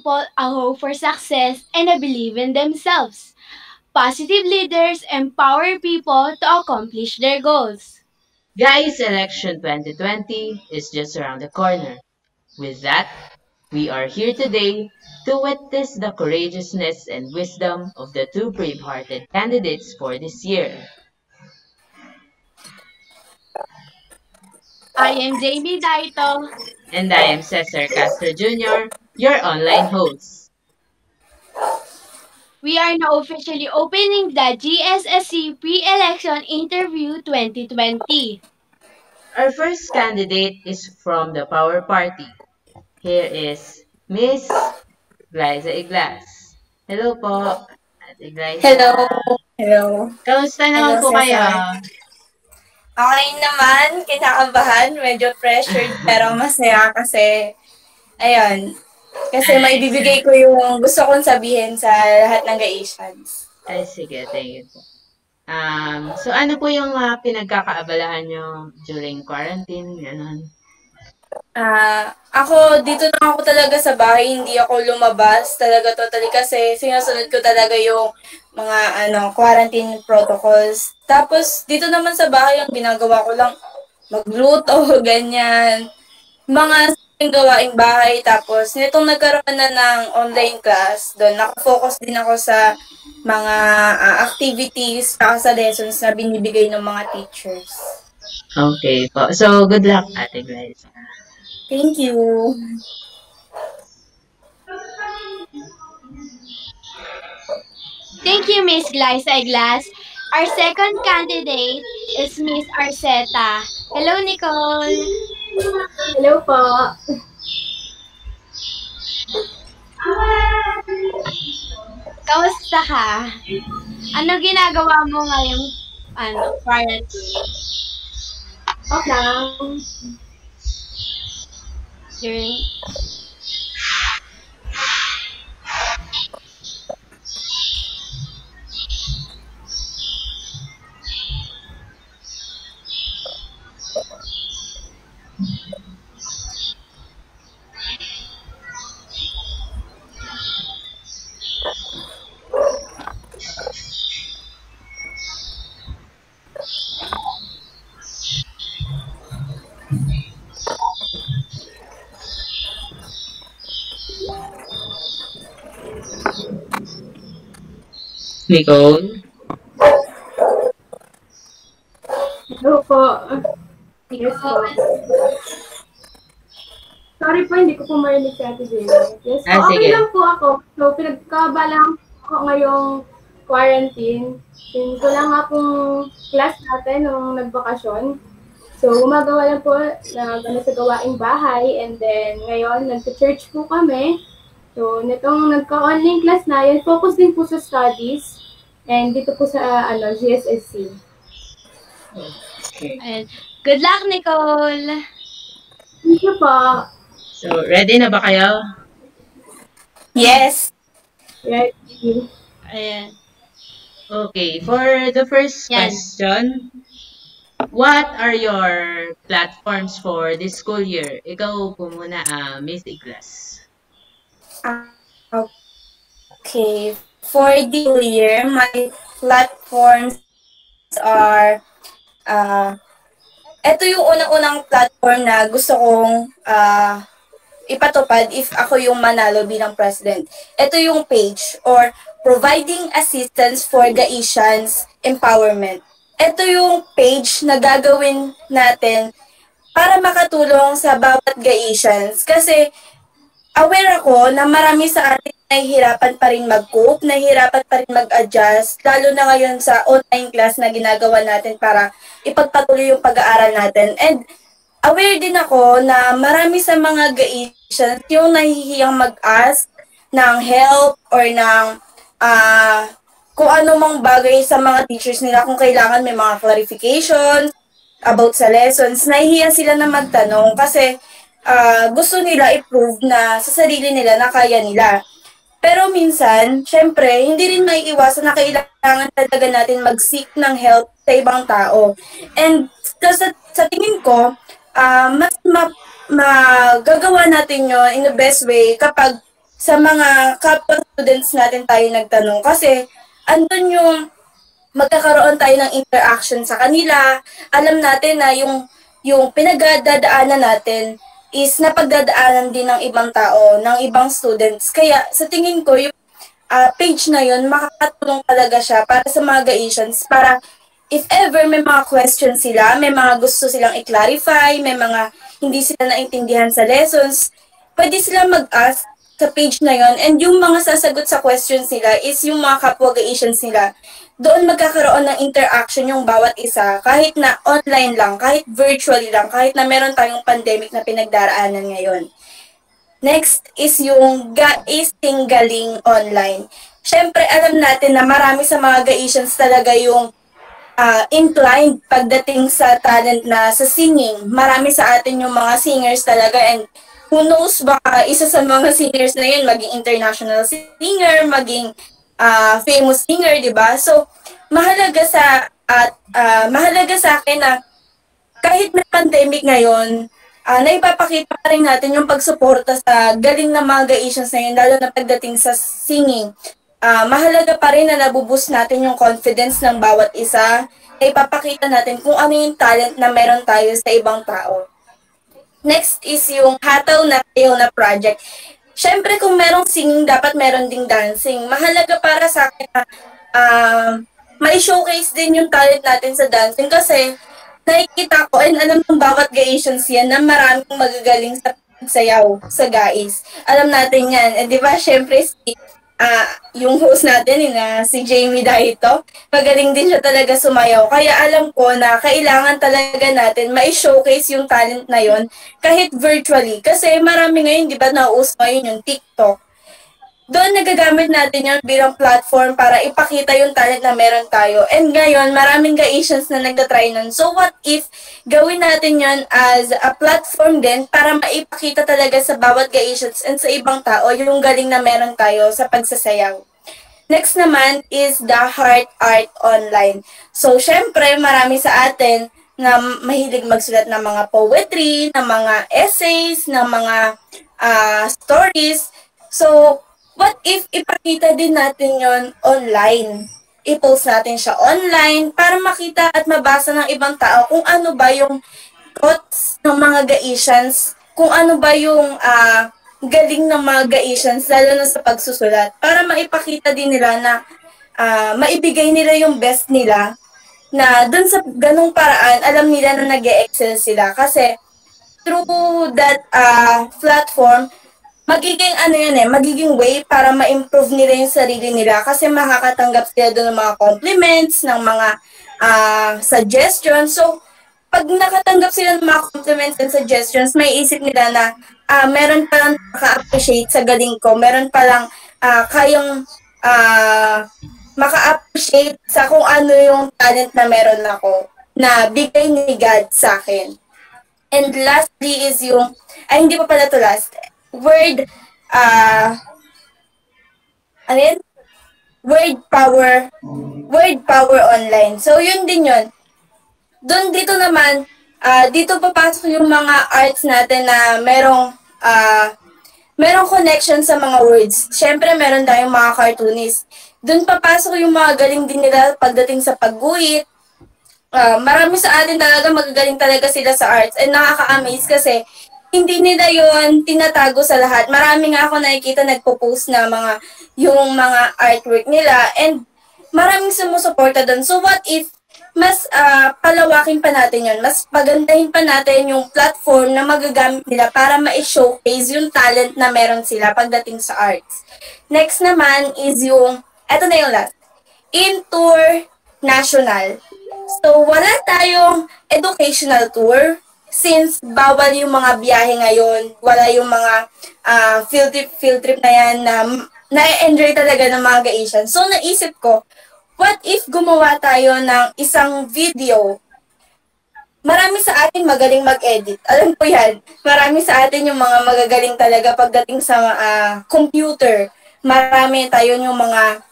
people a hope for success and a belief in themselves. Positive leaders empower people to accomplish their goals. Guys, election 2020 is just around the corner. With that, we are here today to witness the courageousness and wisdom of the two brave-hearted candidates for this year. I am Jamie Daito. And I am Cesar Castro Jr., your online host. We are now officially opening the GSSC pre-election interview 2020. Our first candidate is from the Power Party. Here is Miss Glyza Iglas. Hello po, Ate Glyza. Hello. Hello. Kamusta naman Hello, po kayo? Okay naman, kinakabahan, medyo pressured, pero masaya kasi, ayun, kasi may bibigay ko yung gusto kong sabihin sa lahat ng Gaasians. Ay, sige, thank you po. Um, so ano po yung mga pinagkakaabalahan nyo during quarantine? Ganon. Ah, ako, dito lang ako talaga sa bahay, hindi ako lumabas talaga totally kasi sinusunod ko talaga yung mga ano, quarantine protocols. Tapos, dito naman sa bahay, ang ginagawa ko lang, magluto, ganyan. Mga gawaing bahay. Tapos, nitong nagkaroon na ng online class, doon, nakafocus din ako sa mga ah, activities, saka sa lessons na binibigay ng mga teachers. Okay po. So, good luck, Ate Glyza. Thank you. Thank you, Miss Glyza Iglas. Our second candidate is Miss Arceta. Hello, Nicole. Hello po. Kamusta ka? Ano ginagawa mo ngayong ano, quarantine? Okay. During Nicole? Hello po. Yes po. Sorry po, hindi ko po marinig si Ate Jenny. Yes po, Ah, okay sige. lang po ako. So, pinagkabalang ako ngayong quarantine. Ko lang nga pong class natin nung nagbakasyon. So, gumagawa lang po na ano, sa gawaing bahay. And then, ngayon, nagka-church po kami. So, nitong nagka-online class na, yun, focus din po sa studies. And dito po sa ano, GSSC. Okay. Ayan. Good luck, Nicole! Thank you po. So, ready na ba kayo? Yes. Ready. Ayan. Okay, for the first Yan. question, what are your platforms for this school year? Ikaw po muna, ah, Miss Iglas. Ah, Okay. For the year, my platforms are, uh, ito yung unang-unang platform na gusto kong ah, ipatupad if ako yung manalo bilang president. Ito yung page or Providing Assistance for Gaisians Empowerment. Ito yung page na gagawin natin para makatulong sa bawat Gaisians kasi aware ako na marami sa atin nahihirapan pa rin mag-cope, nahihirapan pa rin mag-adjust, lalo na ngayon sa online class na ginagawa natin para ipagpatuloy yung pag-aaral natin. And aware din ako na marami sa mga Gaisians yung nahihiyang mag-ask ng help or ng ah kung ano mang bagay sa mga teachers nila kung kailangan may mga clarification about sa lessons, nahihiya sila na magtanong kasi ah, gusto nila i-prove na sa sarili nila na kaya nila. Pero minsan, syempre, hindi rin may iwasan na kailangan talaga natin mag-seek ng help sa ibang tao. And sa, sa tingin ko, ah, mas ma- magagawa natin yon in the best way kapag sa mga kapwa students natin tayo nagtanong. Kasi, andun yung magkakaroon tayo ng interaction sa kanila. Alam natin na yung, yung pinagdadaanan natin is napagdadaanan din ng ibang tao, ng ibang students. Kaya sa tingin ko, yung uh, page na yun, makakatulong talaga siya para sa mga Gaasians, para if ever may mga questions sila, may mga gusto silang i-clarify, may mga hindi sila naintindihan sa lessons, pwede sila mag-ask sa page na yon and yung mga sasagot sa questions nila is yung mga kapwa Asians nila. Doon magkakaroon ng interaction yung bawat isa, kahit na online lang, kahit virtually lang, kahit na meron tayong pandemic na pinagdaraanan ngayon. Next is yung Gaising Galing Online. Siyempre, alam natin na marami sa mga Gaisians talaga yung uh, inclined pagdating sa talent na sa singing. Marami sa atin yung mga singers talaga and who knows baka isa sa mga singers na yun maging international singer, maging uh, famous singer, 'di ba? So mahalaga sa at uh, mahalaga sa akin na kahit may pandemic ngayon, uh, naipapakita pa rin natin yung pagsuporta sa galing ng mga Asians na yun, lalo na pagdating sa singing uh, mahalaga pa rin na nabuboost natin yung confidence ng bawat isa na ipapakita natin kung ano yung talent na meron tayo sa ibang tao. Next is yung hataw na tayo na project. Siyempre, kung merong singing, dapat meron ding dancing. Mahalaga para sa akin na uh, may showcase din yung talent natin sa dancing kasi nakikita ko and alam ng bawat Gaasians yan na maraming magagaling sa sayaw sa guys. Alam natin yan. Eh, di ba, syempre, si uh, yung host natin na si Jamie Dahito, magaling din siya talaga sumayaw. Kaya alam ko na kailangan talaga natin ma-showcase yung talent na yon kahit virtually. Kasi marami ngayon, di ba, nauuso ngayon yung TikTok doon nagagamit natin yun bilang platform para ipakita yung talent na meron tayo. And ngayon, maraming ka-Asians na nagtatry nun. So what if gawin natin yun as a platform din para maipakita talaga sa bawat ka-Asians and sa ibang tao yung galing na meron tayo sa pagsasayaw. Next naman is the Heart Art Online. So, syempre, marami sa atin na mahilig magsulat ng mga poetry, ng mga essays, ng mga uh, stories. So, What if ipakita din natin yon online? I-post natin siya online para makita at mabasa ng ibang tao kung ano ba yung thoughts ng mga Gaasians, kung ano ba yung uh, galing ng mga Gaasians, lalo na sa pagsusulat, para maipakita din nila na uh, maibigay nila yung best nila na dun sa ganong paraan, alam nila na nag excel sila. Kasi through that uh, platform, magiging ano yun eh, magiging way para ma-improve nila yung sarili nila kasi makakatanggap sila doon ng mga compliments, ng mga uh, suggestions. So, pag nakatanggap sila ng mga compliments and suggestions, may isip nila na uh, meron palang maka-appreciate sa galing ko, meron palang uh, kayong uh, maka-appreciate sa kung ano yung talent na meron ako na bigay ni God sa akin. And lastly is yung, ay hindi pa pala to last, word, uh, ano yun? Word power, word power online. So, yun din yun. Doon dito naman, uh, dito papasok yung mga arts natin na merong, uh, merong connection sa mga words. Siyempre, meron tayong mga cartoonist. Doon papasok yung mga galing din nila pagdating sa pagguhit. Uh, marami sa atin talaga magagaling talaga sila sa arts and nakaka-amaze kasi hindi nila yon tinatago sa lahat. Marami nga ako nakikita nagpo-post na mga yung mga artwork nila and maraming sumusuporta doon. So what if mas uh, palawakin pa natin yon mas pagandahin pa natin yung platform na magagamit nila para ma-showcase yung talent na meron sila pagdating sa arts. Next naman is yung, eto na yung last, in-tour national. So, wala tayong educational tour, since bawal yung mga biyahe ngayon, wala yung mga uh, field trip, field trip na yan na na-enjoy talaga ng mga Asian. So naisip ko, what if gumawa tayo ng isang video Marami sa atin magaling mag-edit. Alam ko yan. Marami sa atin yung mga magagaling talaga pagdating sa uh, computer. Marami tayo yung mga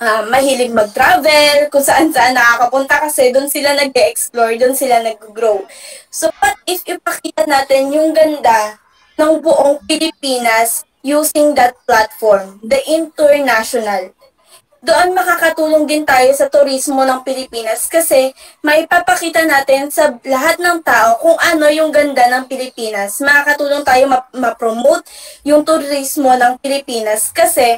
uh, mahilig mag-travel, kung saan-saan nakakapunta kasi doon sila nag-explore, doon sila nag-grow. So, what if ipakita natin yung ganda ng buong Pilipinas using that platform, the international? Doon makakatulong din tayo sa turismo ng Pilipinas kasi maipapakita natin sa lahat ng tao kung ano yung ganda ng Pilipinas. Makakatulong tayo ma-promote yung turismo ng Pilipinas kasi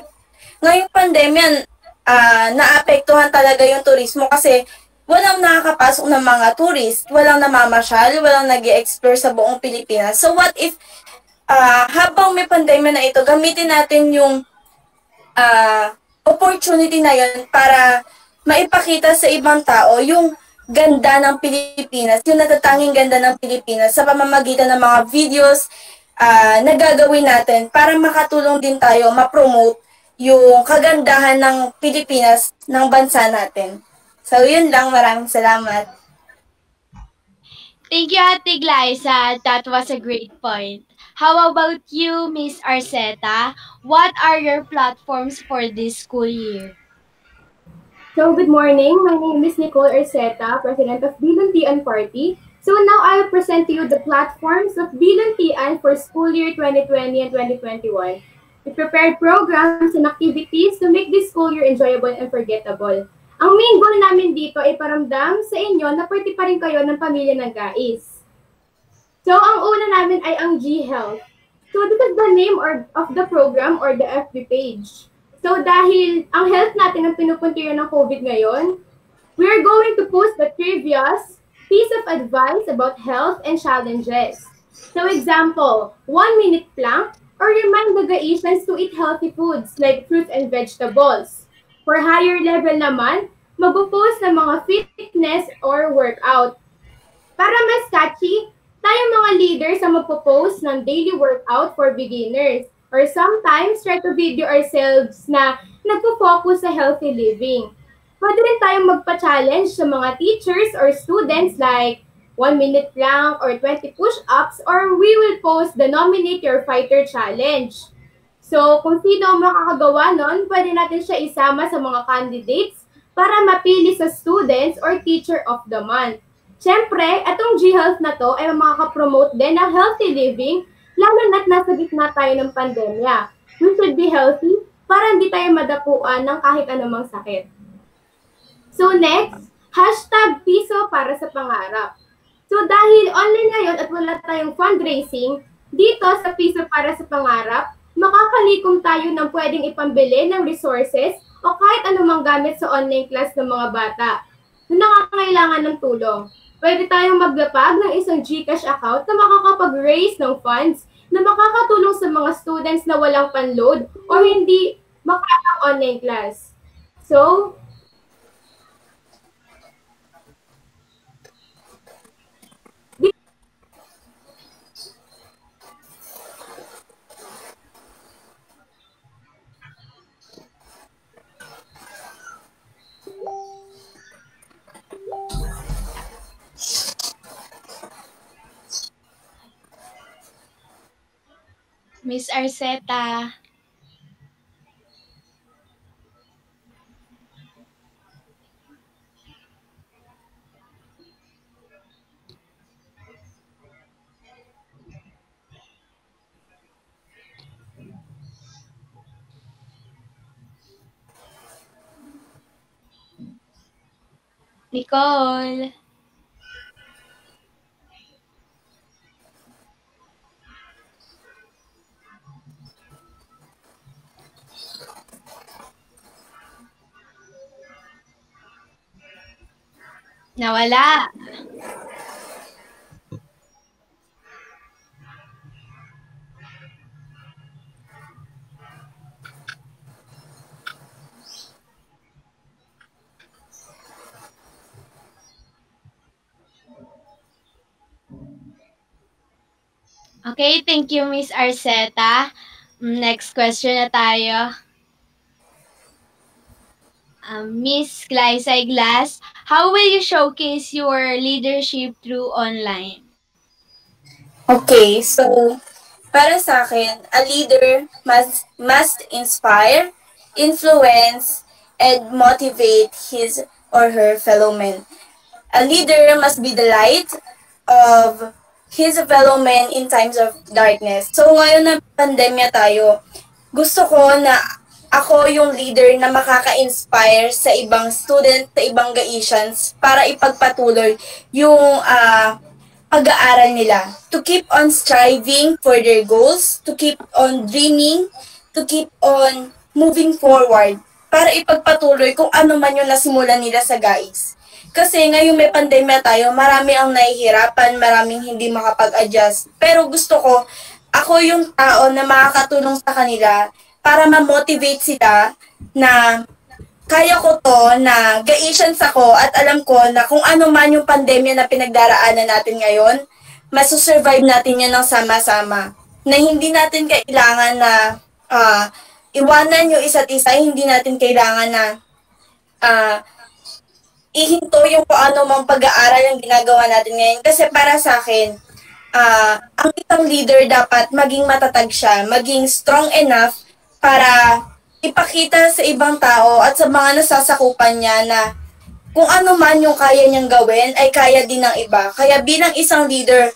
ngayong pandemya, uh, naapektuhan talaga yung turismo kasi walang nakakapasok ng mga tourist, walang namamasyal, walang nag explore sa buong Pilipinas. So what if uh, habang may pandemya na ito, gamitin natin yung uh, opportunity na yun para maipakita sa ibang tao yung ganda ng Pilipinas, yung natatanging ganda ng Pilipinas sa pamamagitan ng mga videos uh, na gagawin natin para makatulong din tayo ma-promote yung kagandahan ng Pilipinas, ng bansa natin. So, yun lang. Maraming salamat. Thank you, Ate Glyza. That was a great point. How about you, Miss Arceta? What are your platforms for this school year? So, good morning. My name is Nicole Arceta, President of Biluntian Party. So now I will present to you the platforms of Biluntian for school year 2020 and 2021. We prepared programs and activities to make this school year enjoyable and forgettable. Ang main goal namin dito ay paramdam sa inyo na pwede pa rin kayo ng pamilya ng GAIS. So, ang una namin ay ang G-Health. So, this is the name or, of the program or the FB page. So, dahil ang health natin ang pinupuntiran ng COVID ngayon, we are going to post the trivia's piece of advice about health and challenges. So, example, one minute plank or remind the Gaishans to eat healthy foods like fruits and vegetables. For higher level naman, magpo-post ng mga fitness or workout. Para mas catchy, tayo mga leaders ang magpo-post ng daily workout for beginners. Or sometimes, try to video ourselves na nagpo-focus sa healthy living. Pwede rin tayong magpa-challenge sa mga teachers or students like 1 minute lang or 20 push-ups or we will post the Nominate Your Fighter Challenge. So, kung sino ang makakagawa nun, pwede natin siya isama sa mga candidates para mapili sa students or teacher of the month. Siyempre, itong G-Health na to ay makaka-promote din ng healthy living lalo na't nasa gitna tayo ng pandemya. We should be healthy para hindi tayo madapuan ng kahit anumang sakit. So next, hashtag piso para sa pangarap. Online ngayon at wala tayong fundraising, dito sa Piso para sa Pangarap, makakalikom tayo ng pwedeng ipambili ng resources o kahit anumang gamit sa online class ng mga bata na nangangailangan ng tulong. Pwede tayong maglapag ng isang GCash account na makakapag-raise ng funds na makakatulong sa mga students na walang panload o hindi makakang online class. So, Miss Arceta. Nicole. Nawala. Okay, thank you, Miss Arceta. Next question na tayo. Um, Miss Glyza Glass, how will you showcase your leadership through online? Okay, so para sa akin, a leader must, must inspire, influence, and motivate his or her fellow men. A leader must be the light of his fellow men in times of darkness. So ngayon na pandemya tayo, gusto ko na ako yung leader na makaka-inspire sa ibang student, sa ibang Gaetians para ipagpatuloy yung uh, pag-aaral nila. To keep on striving for their goals, to keep on dreaming, to keep on moving forward para ipagpatuloy kung ano man yung nasimulan nila sa guys. Kasi ngayong may pandemya tayo, marami ang nahihirapan, maraming hindi makapag-adjust. Pero gusto ko, ako yung tao na makakatulong sa kanila para ma-motivate sila na kaya ko to, na Gaetians ako at alam ko na kung ano man yung pandemya na pinagdaraanan natin ngayon, masusurvive natin yan ng sama-sama. Na hindi natin kailangan na uh, iwanan yung isa't isa, hindi natin kailangan na uh, ihinto yung kung ano mang pag-aaral yung ginagawa natin ngayon. Kasi para sa akin, uh, ang isang leader dapat maging matatag siya, maging strong enough para ipakita sa ibang tao at sa mga nasasakupan niya na kung ano man yung kaya niyang gawin ay kaya din ng iba. Kaya bilang isang leader,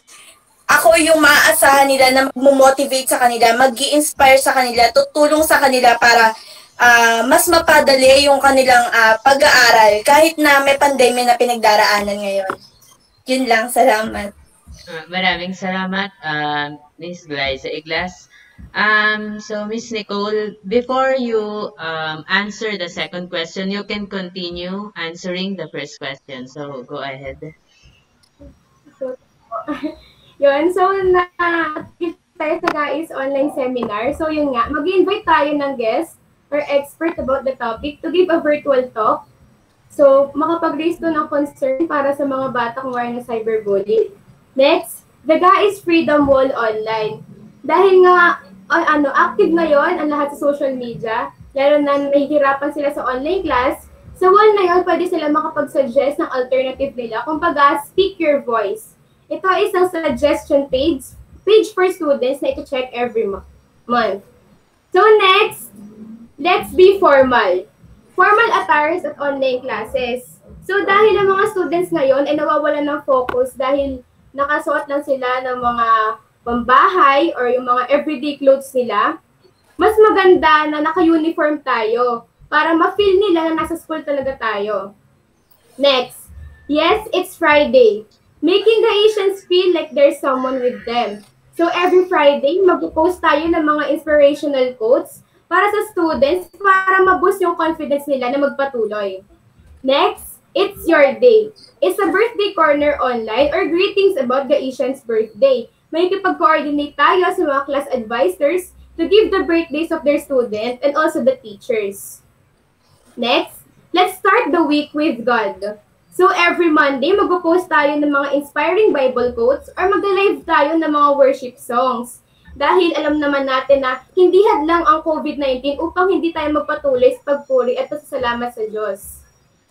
ako yung maaasahan nila na mag-motivate sa kanila, mag inspire sa kanila, tutulong sa kanila para uh, mas mapadali yung kanilang uh, pag-aaral kahit na may pandemya na pinagdaraanan ngayon. Yun lang, salamat. Uh, maraming salamat, uh, Miss Glyza Iglas. Um, so, Miss Nicole, before you um, answer the second question, you can continue answering the first question. So, go ahead. So, yun, so na tayo sa guys online seminar. So, yun nga, mag-invite tayo ng guest or expert about the topic to give a virtual talk. So, makapag-raise to ng concern para sa mga batang aware ng cyberbullying. Next, the guys freedom wall online. Dahil nga uh, ano, active ngayon ang lahat sa social media, lalo na nahihirapan sila sa online class, sa wall na yun, pwede sila makapag-suggest ng alternative nila. Kumbaga, speak your voice. Ito ay isang suggestion page, page for students na ito-check every mo- month. So next, let's be formal. Formal attires at online classes. So dahil ang mga students ngayon ay nawawalan ng focus dahil nakasuot lang sila ng mga pambahay or yung mga everyday clothes nila, mas maganda na naka-uniform tayo para ma-feel nila na nasa school talaga tayo. Next, yes, it's Friday. Making the Asians feel like there's someone with them. So every Friday, mag-post tayo ng mga inspirational quotes para sa students para ma-boost yung confidence nila na magpatuloy. Next, it's your day. It's a birthday corner online or greetings about the Asian's birthday may kipag-coordinate tayo sa mga class advisors to give the birthdays of their student and also the teachers. Next, let's start the week with God. So every Monday, mag-post tayo ng mga inspiring Bible quotes or mag-live tayo ng mga worship songs. Dahil alam naman natin na hindi hadlang ang COVID-19 upang hindi tayo magpatuloy sa pagpuri at pasasalamat sa Diyos.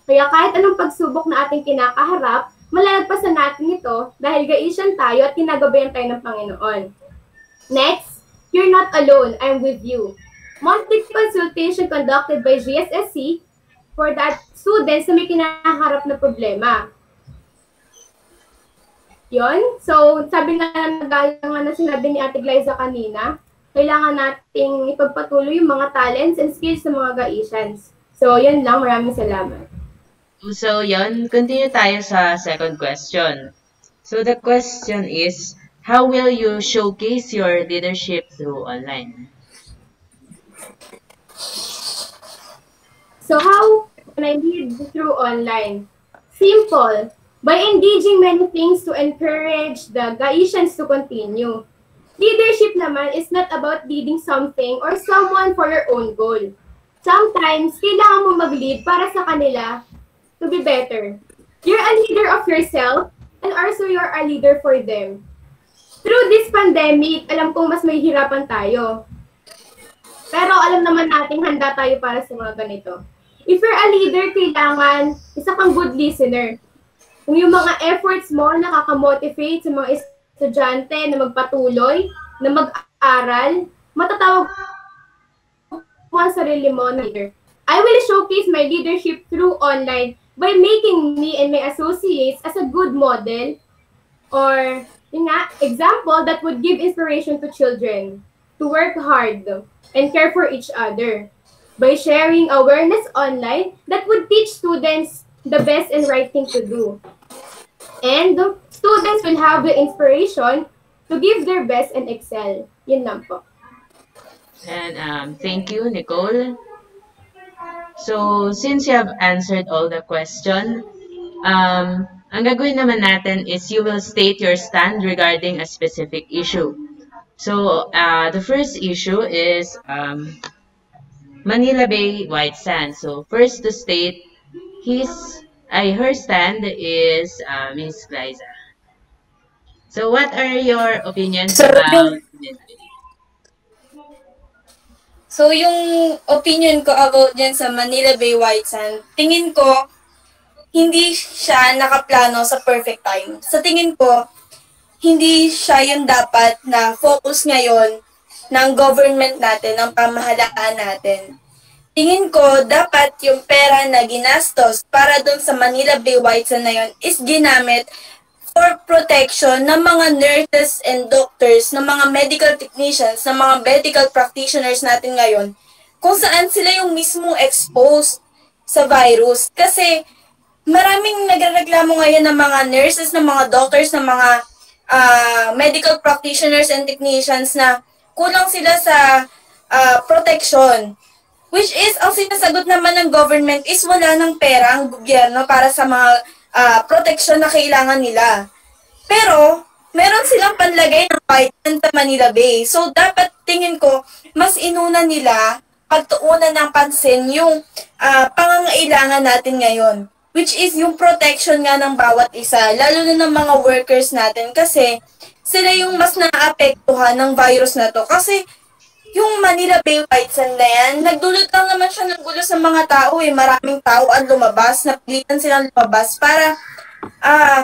Kaya kahit anong pagsubok na ating kinakaharap, malalagpasan natin ito dahil gaisyan tayo at kinagabayan tayo ng Panginoon. Next, you're not alone, I'm with you. Monthly consultation conducted by GSSC for that students na may kinaharap na problema. Yon. So, sabi nga gaya nga na sinabi ni Ate Glyza kanina, kailangan nating ipagpatuloy yung mga talents and skills ng mga Gaishans. So, yun lang. Maraming salamat. So, yon, continue tayo sa second question. So, the question is, how will you showcase your leadership through online? So, how can I lead through online? Simple. By engaging many things to encourage the Gaishans to continue. Leadership naman is not about leading something or someone for your own goal. Sometimes, kailangan mo mag-lead para sa kanila to be better. You're a leader of yourself and also you're a leader for them. Through this pandemic, alam kong mas may hirapan tayo. Pero alam naman nating handa tayo para sa mga ganito. If you're a leader, kailangan isa kang good listener. Kung yung mga efforts mo nakaka-motivate sa mga estudyante na magpatuloy, na mag-aral, matatawag mo ang sarili mo na leader. I will showcase my leadership through online by making me and my associates as a good model or nga, example that would give inspiration to children to work hard and care for each other by sharing awareness online that would teach students the best and right thing to do. And the students will have the inspiration to give their best and excel. Yun lang po. And um, thank you, Nicole. So, since you have answered all the question, um, ang gagawin naman natin is you will state your stand regarding a specific issue. So, uh, the first issue is um, Manila Bay White Sand. So, first to state his, I her stand is uh, Miss Glyza. So, what are your opinions So, about Manila Bay? So, yung opinion ko about dyan sa Manila Bay White Sand, tingin ko, hindi siya nakaplano sa perfect time. Sa tingin ko, hindi siya yung dapat na focus ngayon ng government natin, ng pamahalaan natin. Tingin ko, dapat yung pera na ginastos para dun sa Manila Bay White Sand na yun is ginamit for protection ng mga nurses and doctors, ng mga medical technicians, ng mga medical practitioners natin ngayon, kung saan sila yung mismong exposed sa virus. Kasi maraming nagreklamo ngayon ng mga nurses, ng mga doctors, ng mga ah, medical practitioners and technicians na kulang sila sa ah, protection. Which is, ang sinasagot naman ng government is wala ng pera ang gobyerno para sa mga ah, protection na kailangan nila. Pero, meron silang panlagay ng vitamin sa Manila Bay. So, dapat tingin ko, mas inuna nila pagtuunan ng pansin yung ah, pangangailangan natin ngayon. Which is yung protection nga ng bawat isa, lalo na ng mga workers natin kasi sila yung mas naapektuhan ng virus na to. Kasi yung Manila Bay White Sand na yan, nagdulot lang naman siya ng gulo sa mga tao eh. Maraming tao ang lumabas, napilitan silang lumabas para ah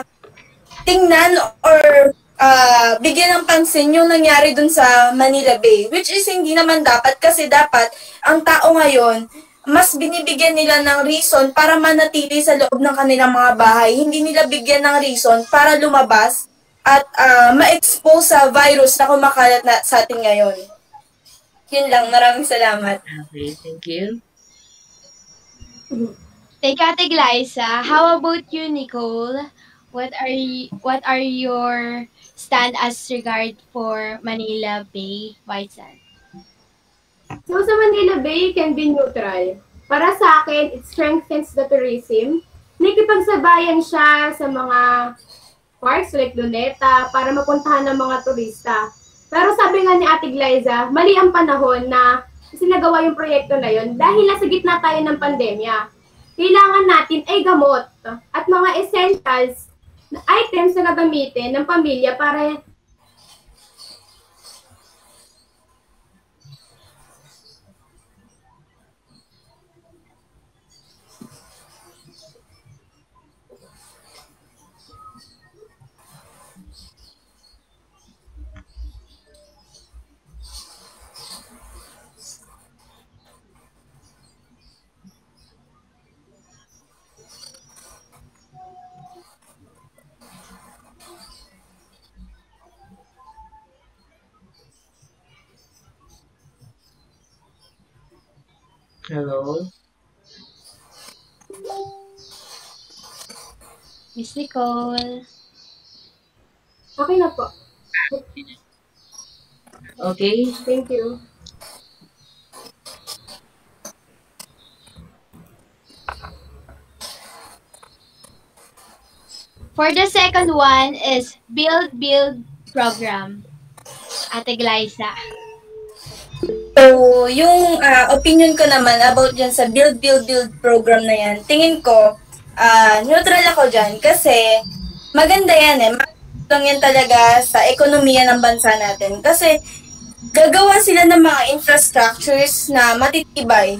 tingnan or ah, bigyan ng pansin yung nangyari dun sa Manila Bay. Which is hindi naman dapat kasi dapat ang tao ngayon, mas binibigyan nila ng reason para manatili sa loob ng kanilang mga bahay. Hindi nila bigyan ng reason para lumabas at ah, ma-expose sa virus na kumakalat na sa atin ngayon. Yun lang. Maraming salamat. Okay, thank you. Thank you, Ate Glyza. How about you, Nicole? What are y- what are your stand as regard for Manila Bay White Sand? So sa Manila Bay can be neutral. Para sa akin, it strengthens the tourism. Nakikipagsabayan siya sa mga parks like Luneta para mapuntahan ng mga turista. Pero sabi nga ni Ate Glyza, mali ang panahon na sinagawa yung proyekto na yon dahil nasa gitna tayo ng pandemya. Kailangan natin ay gamot at mga essentials items na gagamitin ng pamilya para Hello. Miss Nicole. okay na po. Okay. Thank you. For the second one is Build Build Program. Ate Glyza. So, yung ah, opinion ko naman about dyan sa Build, Build, Build program na yan, tingin ko, ah, neutral ako dyan kasi maganda yan eh. Magandang yan talaga sa ekonomiya ng bansa natin. Kasi gagawa sila ng mga infrastructures na matitibay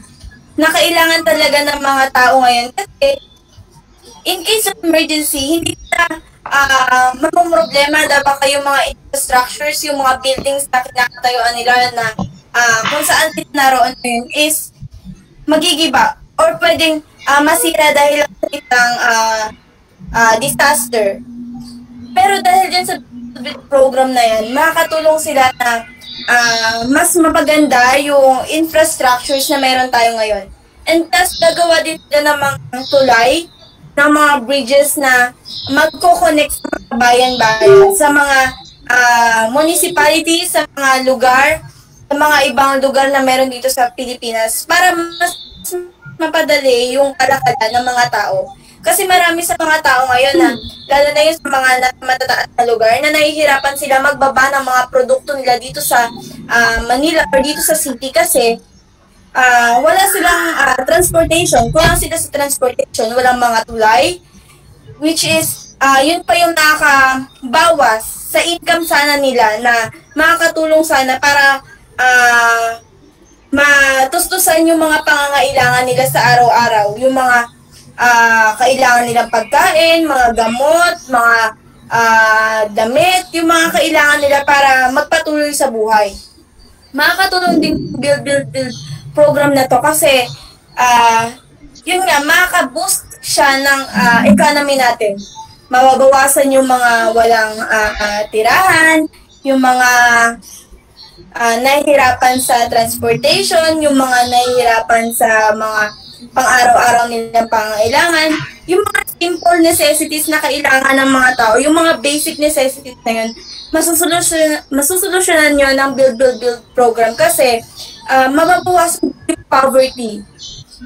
na kailangan talaga ng mga tao ngayon. Kasi in case of emergency, hindi na ah problema dapat yung mga infrastructures, yung mga buildings na kinakatayuan nila na ah, kung saan naroon yun is magigiba or pwedeng uh, masira dahil sa isang uh, uh, disaster. Pero dahil dyan sa program na yan, makakatulong sila na uh, mas mapaganda yung infrastructures na meron tayo ngayon. And plus, gagawa din sila ng mga tulay, ng mga bridges na magko-connect sa mga bayan-bayan, sa mga uh, municipality, sa mga lugar, sa mga ibang lugar na meron dito sa Pilipinas para mas mapadali yung kalakalan ng mga tao. Kasi marami sa mga tao ngayon na, lalo na yung sa mga matataas na lugar, na nahihirapan sila magbaba ng mga produkto nila dito sa uh, Manila or dito sa city kasi uh, wala silang uh, transportation. Kulang sila sa transportation, walang mga tulay, which is, uh, yun pa yung nakakabawas sa income sana nila na makakatulong sana para uh, matustusan yung mga pangangailangan nila sa araw-araw, yung mga uh, kailangan nilang pagkain, mga gamot, mga uh, damit, yung mga kailangan nila para magpatuloy sa buhay. Makakatulong din build, build, build program na to kasi uh, yun nga, makaka-boost siya ng uh, economy natin. Mababawasan yung mga walang uh, uh, tirahan, yung mga uh, nahihirapan sa transportation, yung mga nahihirapan sa mga pang-araw-araw nilang pangailangan, yung mga simple necessities na kailangan ng mga tao, yung mga basic necessities na yun, masusolusyon, masusolusyonan nyo ng Build, Build, Build program kasi uh, mababawasan yung poverty.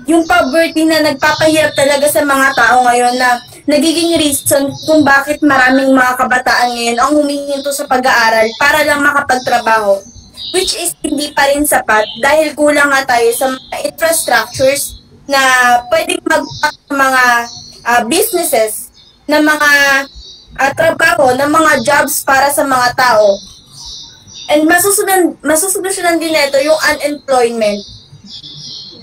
Yung poverty na nagpapahirap talaga sa mga tao ngayon na nagiging reason kung bakit maraming mga kabataan ngayon ang humihinto sa pag-aaral para lang makapagtrabaho which is hindi pa rin sapat dahil kulang nga tayo sa mga infrastructures na pwedeng mag mga uh, businesses na mga uh, trabaho, ng mga jobs para sa mga tao. And masusunod, masusunod din nito yung unemployment.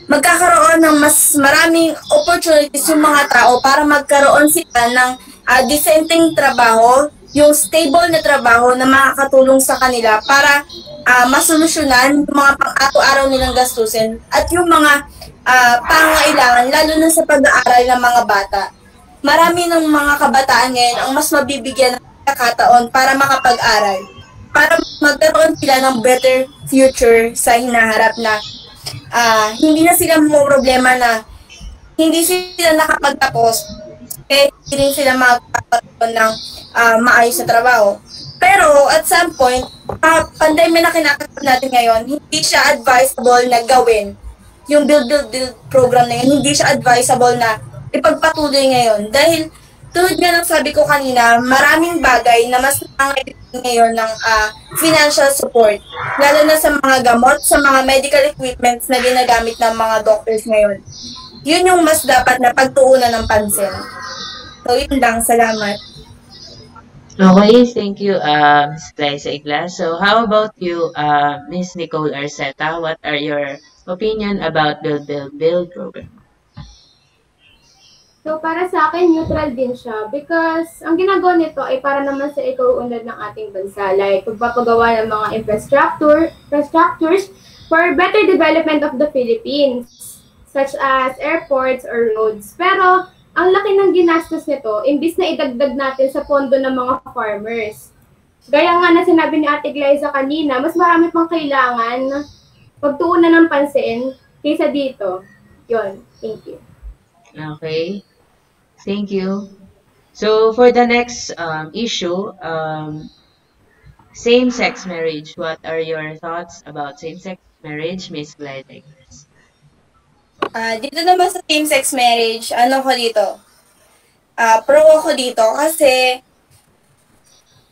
Magkakaroon ng mas maraming opportunities yung mga tao para magkaroon sila ng uh, dissenting trabaho, yung stable na trabaho na makakatulong sa kanila para uh, masolusyonan yung mga pang-araw-araw nilang gastusin at yung mga uh, pangailangan, lalo na sa pag-aaral ng mga bata. Marami ng mga kabataan ngayon ang mas mabibigyan ng kakataon para makapag-aral, para magkaroon sila ng better future sa hinaharap na uh, hindi na sila mo problema na hindi sila nakapagtapos eh hindi rin sila magkakaroon ng uh, maayos na trabaho. Pero at some point, uh, pandemya na kinakaroon natin ngayon, hindi siya advisable na gawin yung build build build program na yun, hindi siya advisable na ipagpatuloy ngayon. Dahil tulad nga ng sabi ko kanina, maraming bagay na mas nangangailangan ngayon ng uh, financial support. Lalo na sa mga gamot, sa mga medical equipments na ginagamit ng mga doctors ngayon. Yun yung mas dapat na pagtuunan ng pansin. So, yun lang. Salamat. Okay, thank you, uh, Ms. Glyza Iglas. So, how about you, uh, Ms. Nicole Arceta? What are your opinion about Build, Build, Build program? So, para sa akin, neutral din siya because ang ginagawa nito ay para naman sa ikaw-unlad ng ating bansa. Like, pagpapagawa ng mga infrastructure, infrastructures for better development of the Philippines, such as airports or roads. Pero, ang laki ng ginastos nito, imbis na idagdag natin sa pondo ng mga farmers. Gaya nga na sinabi ni Ate Glyza kanina, mas marami pang kailangan pagtuunan ng pansin kaysa dito. Yun. Thank you. Okay. Thank you. So, for the next um, issue, um, same-sex marriage. What are your thoughts about same-sex marriage, Miss Glyde? Uh, dito naman sa same-sex marriage, ano ko dito? Uh, pro ako dito kasi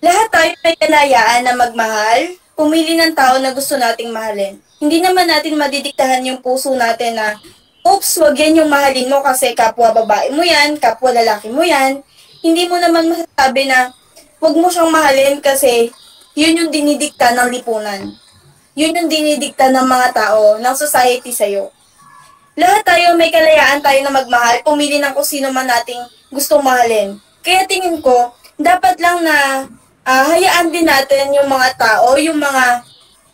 lahat tayo may kalayaan na magmahal, pumili ng tao na gusto nating mahalin hindi naman natin madidiktahan yung puso natin na, oops, wag yan yung mahalin mo kasi kapwa babae mo yan, kapwa lalaki mo yan. Hindi mo naman masasabi na, wag mo siyang mahalin kasi yun yung dinidikta ng lipunan. Yun yung dinidikta ng mga tao, ng society sa'yo. Lahat tayo may kalayaan tayo na magmahal, pumili ng kung sino man nating gustong mahalin. Kaya tingin ko, dapat lang na uh, hayaan din natin yung mga tao, yung mga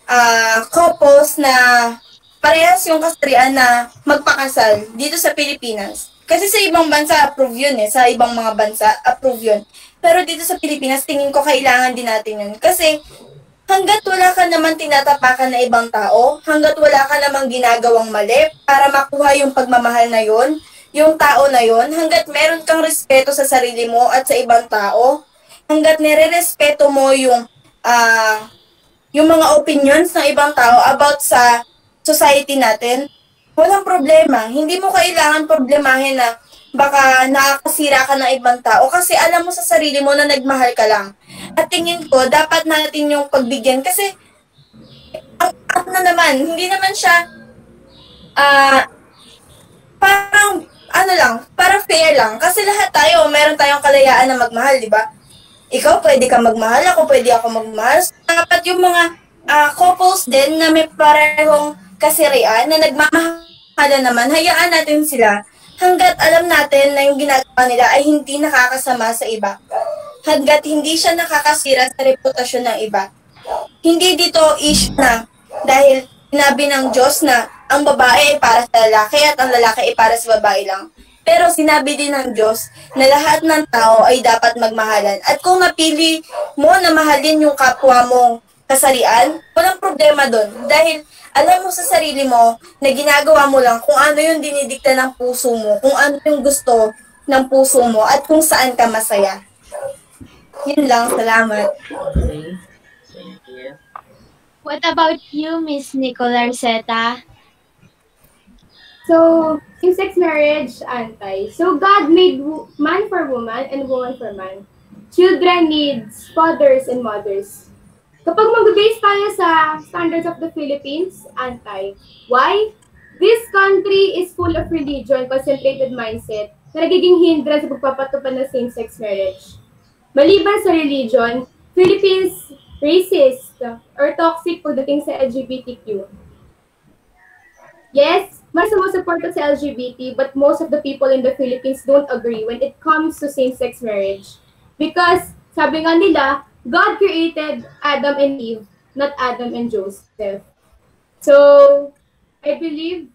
uh, couples na parehas yung kasarian na magpakasal dito sa Pilipinas. Kasi sa ibang bansa, approve yun eh. Sa ibang mga bansa, approve yun. Pero dito sa Pilipinas, tingin ko kailangan din natin yun. Kasi hanggat wala ka naman tinatapakan na ibang tao, hanggat wala ka namang ginagawang mali para makuha yung pagmamahal na yon, yung tao na yon, hanggat meron kang respeto sa sarili mo at sa ibang tao, hanggat nire-respeto mo yung uh, yung mga opinions ng ibang tao about sa society natin, walang problema. Hindi mo kailangan problemahin na baka nakakasira ka ng ibang tao kasi alam mo sa sarili mo na nagmahal ka lang. At tingin ko, dapat natin yung pagbigyan kasi ang ano naman, hindi naman siya uh, parang ano lang, parang fair lang. Kasi lahat tayo, meron tayong kalayaan na magmahal, di ba? Ikaw, pwede ka magmahal, ako pwede ako magmahal. Dapat yung mga uh, couples din na may parehong kasirian na nagmamahala naman, hayaan natin sila hanggat alam natin na yung ginagawa nila ay hindi nakakasama sa iba. Hanggat hindi siya nakakasira sa reputasyon ng iba. Hindi dito issue na dahil sinabi ng Diyos na ang babae ay para sa lalaki at ang lalaki ay para sa babae lang. Pero sinabi din ng Diyos na lahat ng tao ay dapat magmahalan. At kung napili mo na mahalin yung kapwa mong kasarian, walang problema doon. Dahil alam mo sa sarili mo na ginagawa mo lang kung ano yung dinidikta ng puso mo, kung ano yung gusto ng puso mo, at kung saan ka masaya. Yun lang, salamat. Okay. Thank you. What about you, Miss Nicola Arceta? So, same-sex marriage, anti. So, God made man for woman and woman for man. Children needs fathers and mothers. Kapag mag-base tayo sa standards of the Philippines, anti. Why? This country is full of religion, concentrated mindset na nagiging hindrance sa pagpapatupad ng same-sex marriage. Maliban sa religion, Philippines racist or toxic pagdating sa LGBTQ. Yes, mas sumusuporta sa LGBT, but most of the people in the Philippines don't agree when it comes to same-sex marriage. Because, sabi nga nila, God created Adam and Eve, not Adam and Joseph. So, I believe,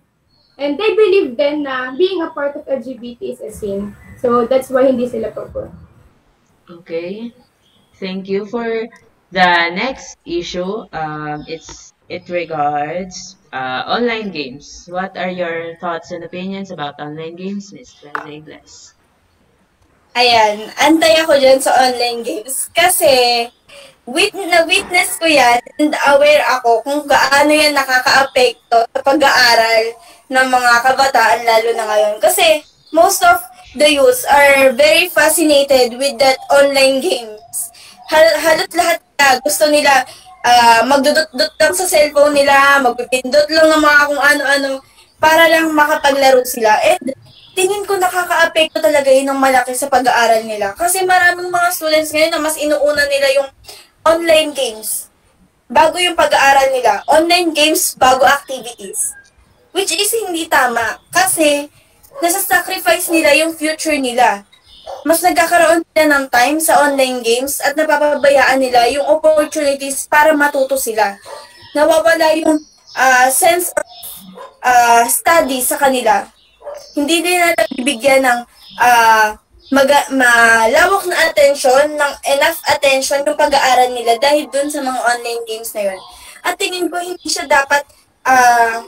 and they believe then na being a part of LGBT is a sin. So, that's why hindi sila purple. Okay. Thank you for the next issue. Um, it's it regards uh, online games. What are your thoughts and opinions about online games, Ms. Bless? Ayan, antay ako dyan sa online games. Kasi, wit na-witness ko yan and aware ako kung gaano yan nakaka-apekto sa pag-aaral ng mga kabataan lalo na ngayon. Kasi, most of the youth are very fascinated with that online games. Hal halot lahat na gusto nila uh, magdudot-dot lang sa cellphone nila, magpipindot lang ng mga kung ano-ano para lang makapaglaro sila. And tingin ko nakaka-apekto talaga yun ng malaki sa pag-aaral nila. Kasi maraming mga students ngayon na mas inuuna nila yung online games bago yung pag-aaral nila. Online games bago activities. Which is hindi tama. Kasi nasa-sacrifice nila yung future nila. Mas nagkakaroon sila ng time sa online games at napapabayaan nila yung opportunities para matuto sila. Nawawala yung uh, sense of uh, study sa kanila hindi din na nabibigyan ng uh, malawak na attention, ng enough attention yung pag-aaral nila dahil dun sa mga online games na yun. At tingin ko hindi siya dapat uh,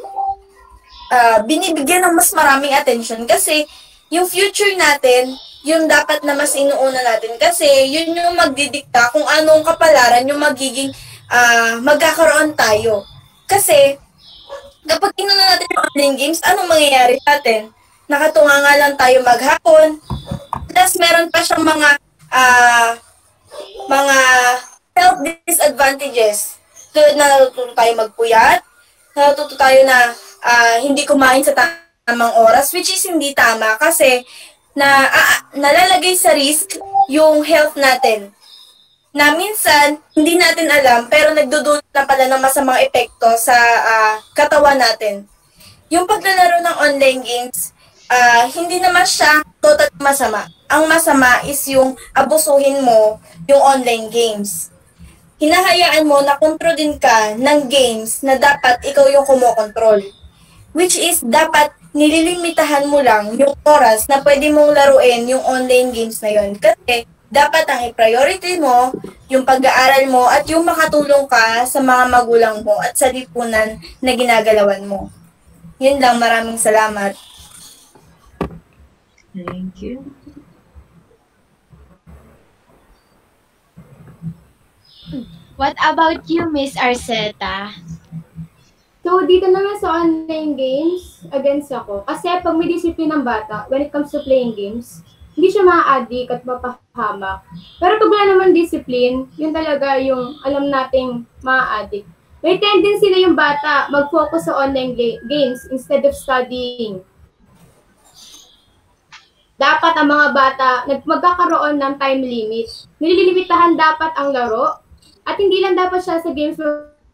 uh, binibigyan ng mas maraming attention kasi yung future natin, yung dapat na mas inuuna natin kasi yun yung magdidikta kung anong kapalaran yung magiging uh, magkakaroon tayo. Kasi kapag inuna natin yung online games, anong mangyayari sa atin? Nakatunga nga lang tayo maghapon. Plus, meron pa siyang mga uh, mga health disadvantages. Tulad na natututo tayo magpuyat, natututo tayo na uh, hindi kumain sa tamang oras, which is hindi tama kasi na uh, nalalagay sa risk yung health natin. Na minsan, hindi natin alam, pero nagdudulot na pala ng masamang epekto sa uh, katawan natin. Yung paglalaro ng online games, uh, hindi naman siya total masama. Ang masama is yung abusuhin mo yung online games. Hinahayaan mo na kontrolin ka ng games na dapat ikaw yung kumokontrol. which is dapat nililimitahan mo lang yung oras na pwede mong laruin yung online games na yun. Kasi dapat ang i-priority mo yung pag-aaral mo at yung makatulong ka sa mga magulang mo at sa lipunan na ginagalawan mo. Yun lang, maraming salamat. Thank you. What about you, Miss Arceta? So, dito naman sa online games, against ako. Kasi pag may discipline ng bata, when it comes to playing games, hindi siya ma-addict at mapahamak. Pero pag wala naman discipline, yun talaga yung alam nating ma-addict. May tendency na yung bata mag-focus sa online ga- games instead of studying. Dapat ang mga bata magkakaroon ng time limit. Nililimitahan dapat ang laro at hindi lang dapat siya sa games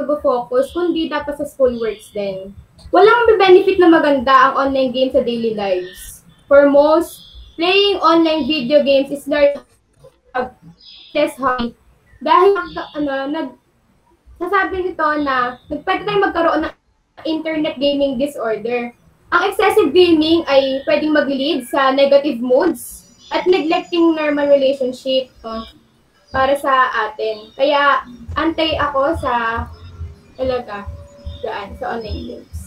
mag-focus, kundi dapat sa schoolworks din. Walang benefit na maganda ang online games sa daily lives. For most, playing online video games is learning test hobby. Dahil ano, nag sasabi nito na nagpwede tayong magkaroon ng internet gaming disorder. Ang excessive gaming ay pwedeng mag-lead sa negative moods at neglecting normal relationship para sa atin. Kaya antay ako sa talaga daan sa online games.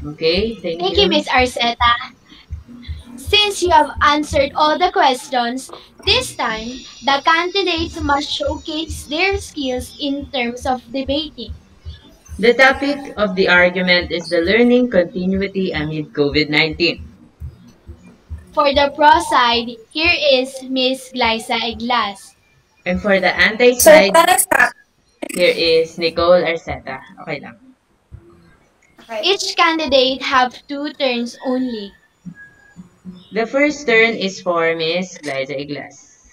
Okay, thank, Thank you, Miss Arceta. Since you have answered all the questions, this time, the candidates must showcase their skills in terms of debating. The topic of the argument is the learning continuity amid COVID-19. For the pro side, here is Miss Glyza Iglas. And for the anti So, side, here is Nicole Arceta. Okay lang. Each candidate have two turns only. The first turn is for Miss Glyza Iglas.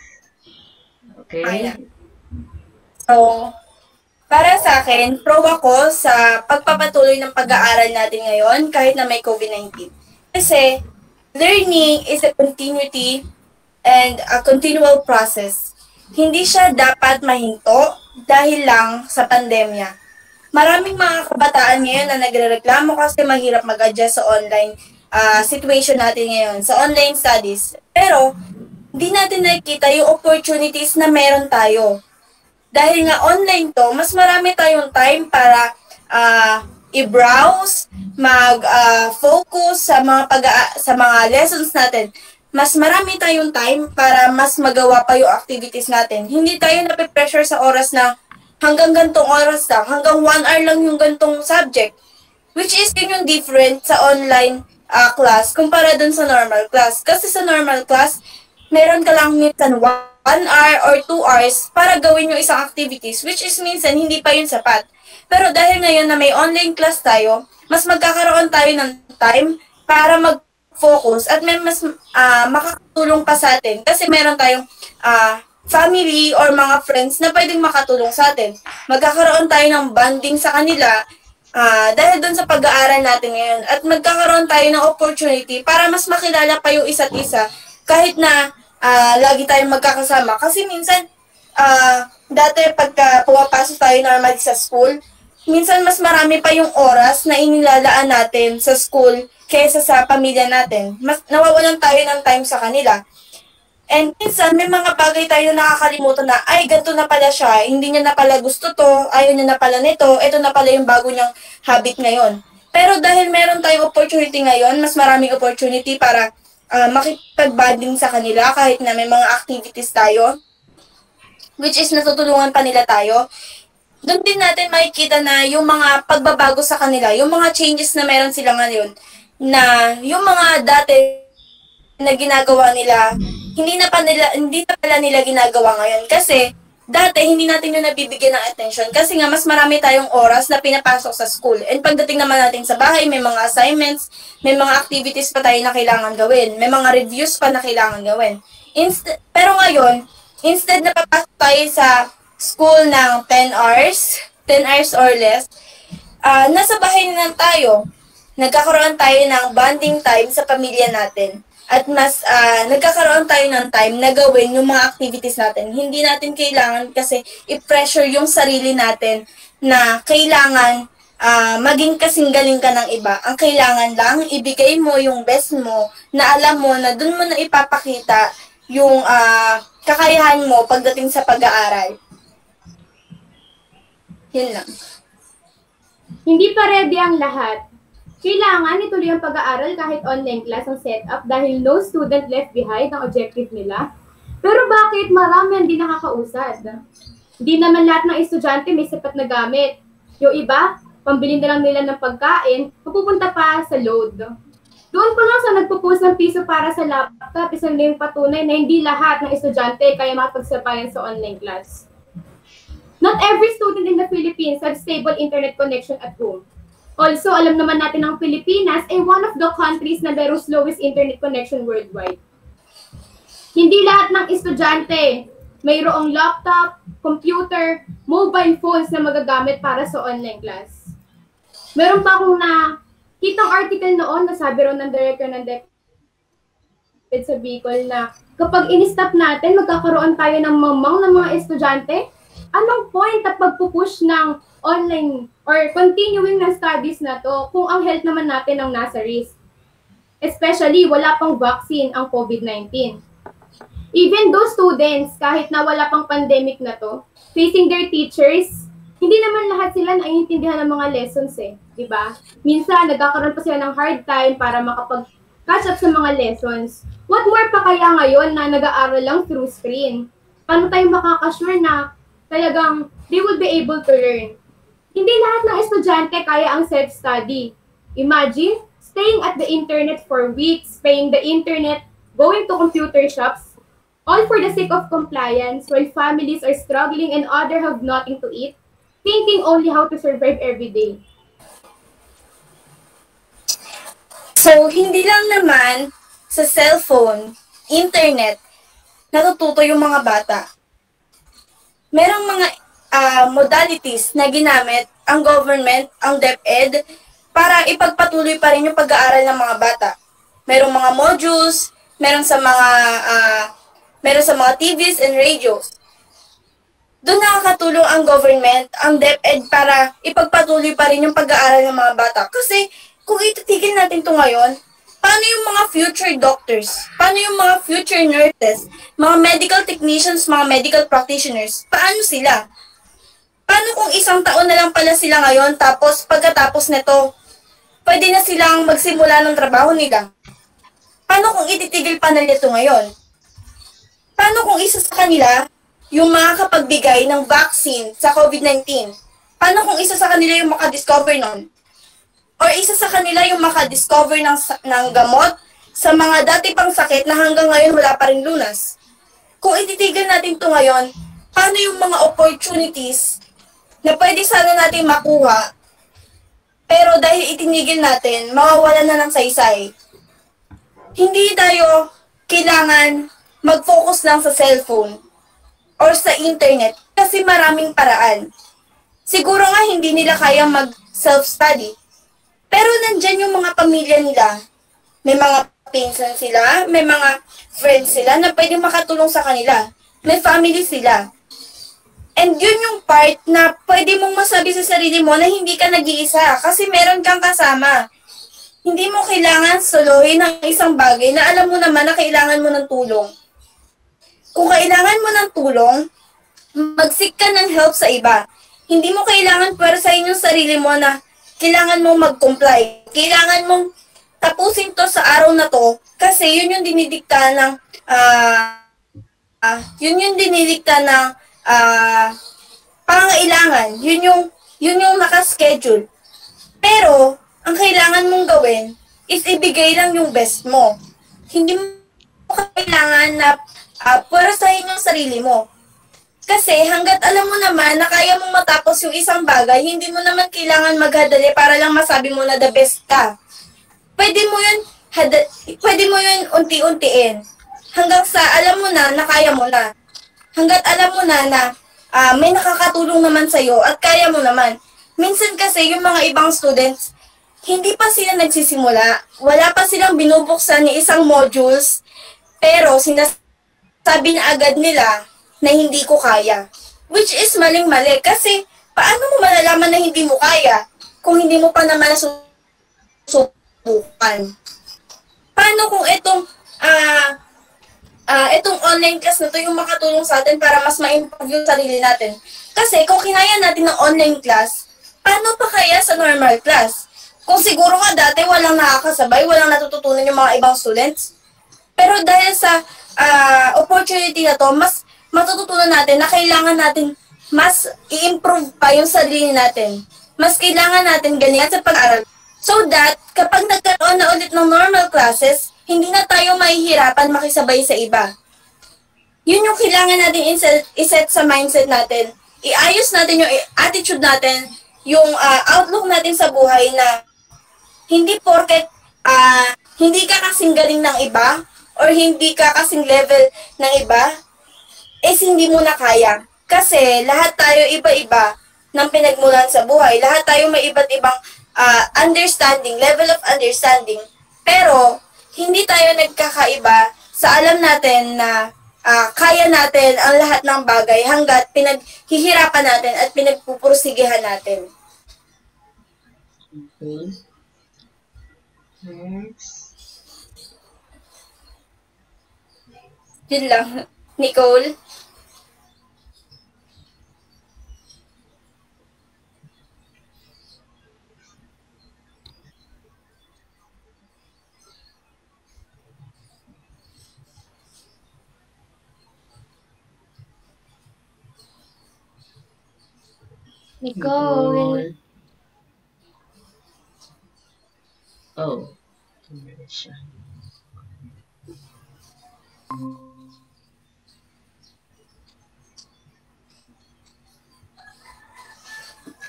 Okay? So, para sa akin, pro ako sa pagpapatuloy ng pag-aaral natin ngayon kahit na may COVID-19. Kasi, learning is a continuity and a continual process. Hindi siya dapat mahinto dahil lang sa pandemya. Maraming mga kabataan ngayon na nagrereklamo kasi mahirap mag-adjust sa online ah, situation natin ngayon, sa online studies. Pero, hindi natin nakikita yung opportunities na meron tayo. Dahil nga online to, mas marami tayong time para ah, i-browse, mag-focus sa mga pag sa mga lessons natin. Mas marami tayong time para mas magawa pa yung activities natin. Hindi tayo nape-pressure sa oras na hanggang gantong oras lang, hanggang one hour lang yung gantong subject. Which is yun yung different sa online ah, class kumpara dun sa normal class. Kasi sa normal class, meron ka lang minsan one hour or two hours para gawin yung isang activities, which is minsan hindi pa yun sapat. Pero dahil ngayon na may online class tayo, mas magkakaroon tayo ng time para mag-focus at may mas ah, makakatulong pa sa atin kasi meron tayong ah, family or mga friends na pwedeng makatulong sa atin. Magkakaroon tayo ng bonding sa kanila ah, dahil doon sa pag-aaral natin ngayon at magkakaroon tayo ng opportunity para mas makilala pa yung isa't isa kahit na ah, lagi tayong magkakasama. Kasi minsan, ah, dati pagka pumapasok tayo normally sa school, minsan mas marami pa yung oras na inilalaan natin sa school kaysa sa pamilya natin. Mas nawawalan tayo ng time sa kanila. And minsan, may mga bagay tayo na nakakalimutan na, ay, ganito na pala siya, hindi niya na pala gusto to, ayaw niya na pala nito, ito na pala yung bago niyang habit ngayon. Pero dahil meron tayong opportunity ngayon, mas maraming opportunity para ah, makipag-bonding sa kanila kahit na may mga activities tayo, which is natutulungan pa nila tayo, doon din natin makikita na yung mga pagbabago sa kanila, yung mga changes na meron sila ngayon, na yung mga dati na ginagawa nila, hindi na pa nila, hindi na pala nila ginagawa ngayon. Kasi, dati, hindi natin yung nabibigyan ng attention. Kasi nga, mas marami tayong oras na pinapasok sa school. And pagdating naman natin sa bahay, may mga assignments, may mga activities pa tayo na kailangan gawin. May mga reviews pa na kailangan gawin. Inst- pero ngayon, instead na papasok tayo sa school ng 10 hours, 10 hours or less, ah nasa bahay na lang tayo. Nagkakaroon tayo ng bonding time sa pamilya natin. At mas ah, nagkakaroon tayo ng time na gawin yung mga activities natin. Hindi natin kailangan kasi i-pressure yung sarili natin na kailangan ah, maging kasing galing ka ng iba. Ang kailangan lang, ibigay mo yung best mo na alam mo na dun mo na ipapakita yung ah, kakayahan mo pagdating sa pag-aaral. Yun lang. Hindi pa ready ang lahat. Kailangan ituloy ang pag-aaral kahit online class ang setup dahil no student left behind ang objective nila. Pero bakit marami ang di nakakausad? Hindi naman lahat ng estudyante may sapat na gamit. Yung iba, pambili na lang nila ng pagkain, pupunta pa sa load. Doon pa lang sa nagpo-post ng piso para sa laptop, isang na yung patunay na hindi lahat ng estudyante kaya makapagsabayan sa online class. Not every student in the Philippines has stable internet connection at home. Also, alam naman natin ang Pilipinas ay one of the countries na meron slowest internet connection worldwide. Hindi lahat ng estudyante mayroong laptop, computer, mobile phones na magagamit para sa online class. Meron pa akong na kitang article noon na sabi raw ng director ng DepEd sa Bicol na kapag in-stop natin, magkakaroon tayo ng mamang ng mga estudyante, anong point at pagpupush ng online or continuing ng studies na to kung ang health naman natin ang nasa risk? Especially, wala pang vaccine ang COVID-19. Even those students, kahit na wala pang pandemic na to, facing their teachers, hindi naman lahat sila naiintindihan ng mga lessons eh. di ba? Minsan, nagkakaroon pa sila ng hard time para makapag-catch up sa mga lessons. What more pa kaya ngayon na nag-aaral lang through screen? Paano tayo makakasure na talagang they will be able to learn? Hindi lahat ng estudyante kaya ang self-study. Imagine, staying at the internet for weeks, paying the internet, going to computer shops, all for the sake of compliance while families are struggling and others have nothing to eat, thinking only how to survive every day. So, hindi lang naman sa cellphone, internet, natututo yung mga bata. Merong mga ah, modalities na ginamit ang government, ang DepEd, para ipagpatuloy pa rin yung pag-aaral ng mga bata. Merong mga modules, meron sa mga ah, meron sa mga TVs and radios. Doon nakakatulong ang government, ang DepEd para ipagpatuloy pa rin yung pag-aaral ng mga bata. Kasi kung ititigil natin to ngayon, paano yung mga future doctors? Paano yung mga future nurses? Mga medical technicians, mga medical practitioners? Paano sila? Paano kung isang taon na lang pala sila ngayon tapos pagkatapos nito, pwede na silang magsimula ng trabaho nila? Paano kung ititigil pa nila ito ngayon? Paano kung isa sa kanila yung makakapagbigay ng vaccine sa COVID-19? Paano kung isa sa kanila yung makadiscover nun? Or isa sa kanila yung makadiscover ng, ng gamot sa mga dati pang sakit na hanggang ngayon wala pa rin lunas? Kung ititigil natin to ngayon, paano yung mga opportunities na pwede sana natin makuha pero dahil itinigil natin, mawawala na ng saysay. Hindi tayo kailangan mag-focus lang sa cellphone or sa internet kasi maraming paraan. Siguro nga hindi nila kaya mag-self-study. Pero nandyan yung mga pamilya nila. May mga pinsan sila, may mga friends sila na pwede makatulong sa kanila. May family sila. And yun yung part na pwede mong masabi sa sarili mo na hindi ka nag-iisa kasi meron kang kasama. Hindi mo kailangan solohin ang isang bagay na alam mo naman na kailangan mo ng tulong. Kung kailangan mo ng tulong, mag-seek ka ng help sa iba. Hindi mo kailangan pwersahin yung sarili mo na kailangan mong mag-comply. Kailangan mong tapusin to sa araw na to kasi yun yung dinidikta ng ah ah, yun yung dinidikta ng ah pangailangan. Yun yung yun yung naka-schedule. Pero ang kailangan mong gawin is ibigay lang yung best mo. Hindi mo kailangan na uh, pwersahin yung sarili mo. Kasi hanggat alam mo naman na kaya mong matapos yung isang bagay, hindi mo naman kailangan maghadali para lang masabi mo na the best ka. Pwede mo yun, hada- pwede mo yun unti-untiin. Hanggang sa alam mo na na kaya mo na. Hanggat alam mo na na ah, may nakakatulong naman sa'yo at kaya mo naman. Minsan kasi yung mga ibang students, hindi pa sila nagsisimula. Wala pa silang binubuksan ni isang modules, pero sinasabi na agad nila na hindi ko kaya. Which is maling-mali kasi paano mo malalaman na hindi mo kaya? kung hindi mo pa naman nasusubukan. Paano kung itong ah ah itong online class na to yung makatulong sa atin para mas ma-improve yung sarili natin? Kasi kung kinaya natin ng online class, paano pa kaya sa normal class? Kung siguro nga dati walang nakakasabay, walang natututunan yung mga ibang students. Pero dahil sa ah, opportunity na to, mas matututunan natin na kailangan natin mas i-improve pa yung sarili natin. Mas kailangan natin ganyan sa pag-aaral. So that, kapag nagkaroon na ulit ng normal classes, hindi na tayo mahihirapan makisabay sa iba. Yun yung kailangan natin iset, iset sa mindset natin. Iayos natin yung attitude natin, yung ah, outlook natin sa buhay na hindi porket ah, hindi ka kasing galing ng iba or hindi ka kasing level ng iba, is hindi mo na kaya. Kasi lahat tayo iba-iba ng pinagmulan sa buhay. Lahat tayo may iba't ibang ah, understanding, level of understanding. Pero, hindi tayo nagkakaiba sa alam natin na ah, kaya natin ang lahat ng bagay hanggat pinaghihirapan natin at pinagpupursigihan natin. Okay. Next. Yun lang. Nicole? Nicole. Oh. Tumira siya.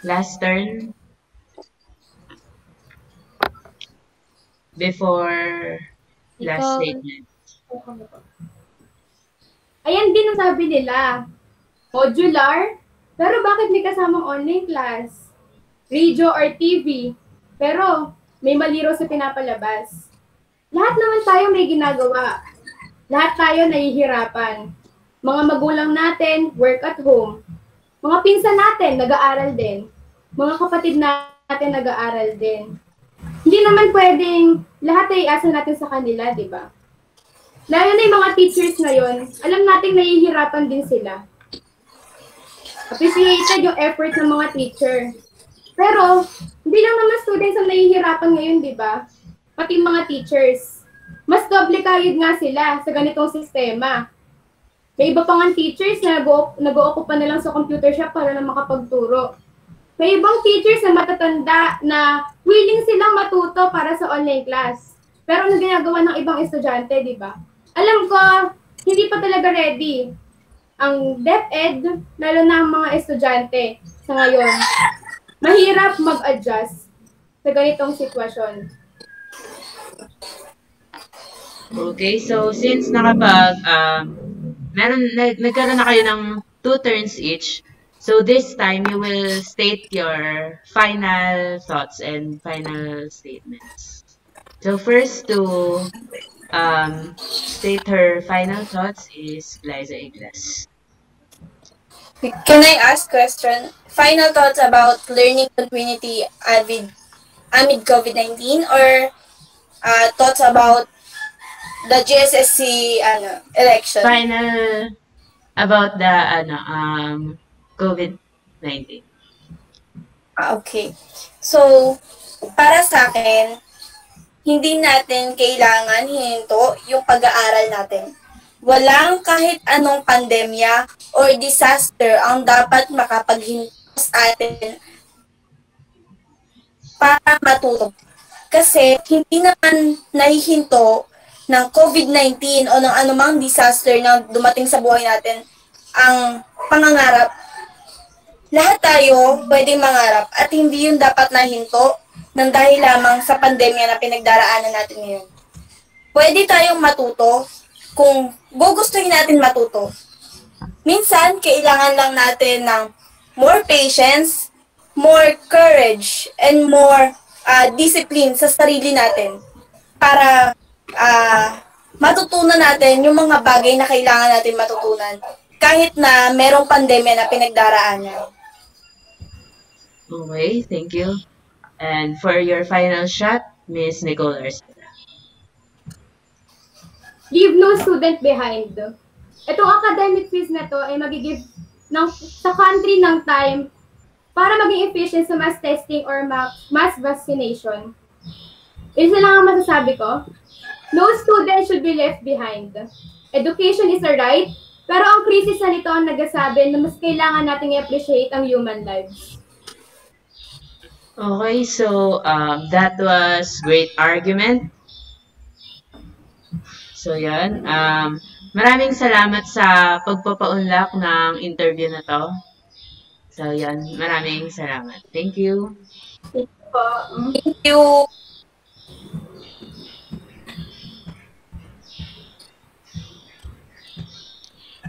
Last turn. Before last Ikaw. statement. Ayan din ang sabi nila. Modular, pero bakit may kasamang online class? Radio or TV, pero may mali raw sa pinapalabas. Lahat naman tayo may ginagawa. Lahat tayo nahihirapan. Mga magulang natin, work at home. Mga pinsan natin, nag-aaral din. Mga kapatid natin, nag-aaral din. Hindi naman pwedeng lahat ay asa natin sa kanila, di ba? Lalo na yung mga teachers ngayon, alam nating nahihirapan din sila. Appreciated yung effort ng mga teacher. Pero, hindi lang naman students ang nahihirapan ngayon, di ba? Pati mga teachers. Mas doble kayod nga sila sa ganitong sistema. May iba pa nga teachers na nag- nag-ookupa na lang sa computer shop para na makapagturo. May ibang teachers na matatanda na willing silang matuto para sa online class. Pero ano ginagawa ng ibang estudyante, di ba? Alam ko, hindi pa talaga ready ang DepEd, lalo na ang mga estudyante sa ngayon. Mahirap mag-adjust sa ganitong sitwasyon. Okay, so since nakapag, um, meron, nag, nagkaroon na kayo ng two turns each, so this time you will state your final thoughts and final statements. So first to um, state her final thoughts is Liza Igles. Can I ask question? Final thoughts about learning community amid, amid COVID-19 or uh, thoughts about the GSSC ano, election? Final about the ano, um, COVID-19. Ah, okay. So, para sa akin, hindi natin kailangan hininto yung pag-aaral natin. Walang kahit anong pandemya or disaster ang dapat makapaghinto sa atin para matuto. Kasi hindi naman nahihinto ng COVID-19 o ng anumang disaster na dumating sa buhay natin ang pangangarap. Lahat tayo pwedeng mangarap at hindi yun dapat nahinto ng dahil lamang sa pandemya na pinagdaraanan natin ngayon. Pwede tayong matuto kung gugustuhin natin matuto. Minsan, kailangan lang natin ng more patience, more courage, and more uh, discipline sa sarili natin para uh, matutunan natin yung mga bagay na kailangan natin matutunan kahit na merong pandemya na pinagdaraanan. Okay, thank you. And for your final shot, Miss Nicole Arcela. Leave no student behind. Itong academic fees na to ay magigive ng, sa country ng time para maging efficient sa mass testing or ma- mass vaccination. Isa lang ang masasabi ko. No student should be left behind. Education is a right, pero ang krisis na nito ang nagsasabi na mas kailangan nating i-appreciate ang human lives. Okay, so um, that was great argument. So yan, um, maraming salamat sa pagpapaunlak ng interview na to. So yan, maraming salamat. Thank you. Thank you.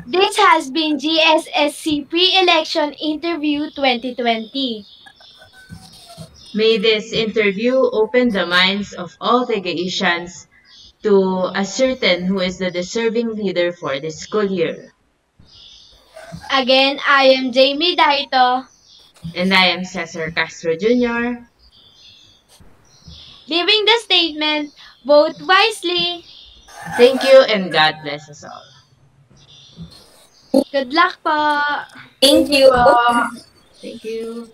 This has been GSSC Pre-Election Interview 2020. May this interview open the minds of all Tagaisians to ascertain who is the deserving leader for this school year. Again, I am Jamie Darito, And I am Cesar Castro Jr. leaving the statement, vote wisely. Thank you and God bless us all. Good luck po! Thank you. Po. Thank you.